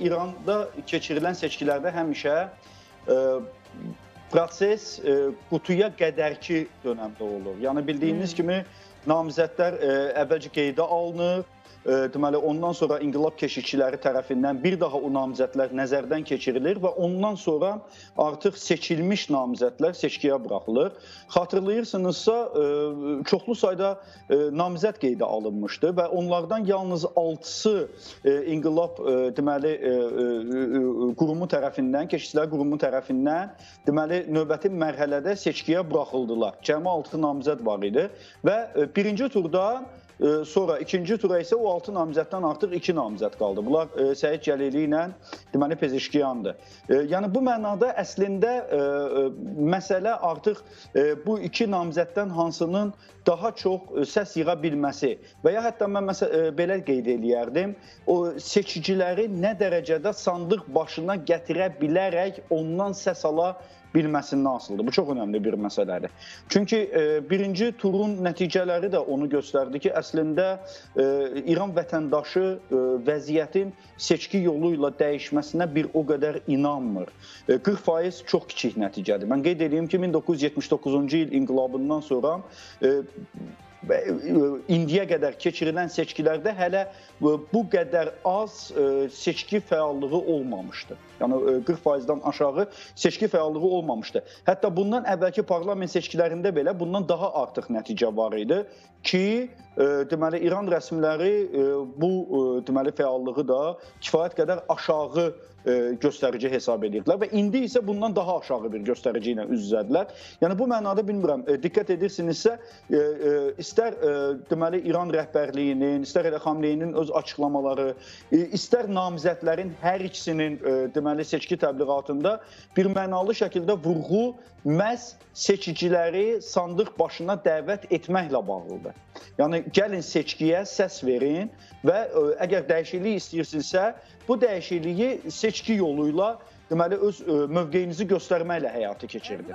İranda keçirilən seçkilərdə həmişə ə, proses ə, qutuya qədərki dönəmdə olur. Yəni bildiyiniz Hmm. kimi namizədlər ə, əvvəlcə qeydə alınır. Deməli ondan sonra inqilab keşikçiləri tərəfindən bir daha o namizədlər nəzərdən keçirilir və ondan sonra artıq seçilmiş namizədlər seçkiyə buraxılır. Xatırlayırsınızsa ə, çoxlu sayda ə, namizəd qeydə alınmışdı və onlardan yalnız 6-sı ə, inqilab deməli qurumu tərəfindən, keşikçilər qurumu tərəfindən deməli növbəti mərhələdə seçkiyə buraxıldılar. Cəmi 6 namizəd var idi və birinci turda sonra ikinci tura isə o 6 namizəddən artıq 2 namizəd qaldı. Bunlar ə, Səid Cəlili ilə deməli Pezeşkiyandır. Ə, Yəni bu mənada əslində ə, məsələ artıq bu iki namizəddən hansının daha çox səs yığa bilməsi və ya hətta mən məsəl belə qeyd eləyərdim, o seçiciləri nə dərəcədə sandıq başına gətirə bilərək ondan səs ala bilməsindən asılıdır. Bu çox önəmli bir məsələdir. Çünki e, birinci turun nəticələri də onu göstərdi ki, əslində e, İran vətəndaşı e, vəziyyətin seçki yolu ilə dəyişməsinə bir o qədər inanmır. E, 40% çox kiçik nəticədir. Mən qeyd edeyim ki, 1979-cu il inqilabından sonra indiyə qədər keçirilən seçkilərdə hələ e, bu qədər az e, seçki fəallığı olmamışdı. Yəni e, 40%-dən aşağı seçki fəallığı olmamışdı. Hətta bundan əvvəlki parlament seçkilərində belə bundan daha artıq nəticə var idi ki, e, deməli İran rəsmiləri e, bu e, deməli fəallığı da kifayət qədər aşağı e, göstərici hesab edirdilər və indi isə bundan daha aşağı bir göstərici ilə üz-üzədirlər. Yəni bu mənada bilmirəm, e, diqqət edirsinizsə, e, e, istər e, deməli İran rəhbərliyinin, istər elə Xamneyinin öz açıqlamaları, e, istər namizədlərin hər ikisinin e, deməli seçki təbliğatında bir mənalı şəkildə vurğu məhz seçiciləri sandıq başına dəvət etməklə bağlıdır. Yəni gəlin seçkiyə səs verin və ə, əgər dəyişiklik istəyirsinizsə, bu dəyişikliyi seçki yolu ilə deməli öz ə, mövqeyinizi göstərməklə həyata keçirdin.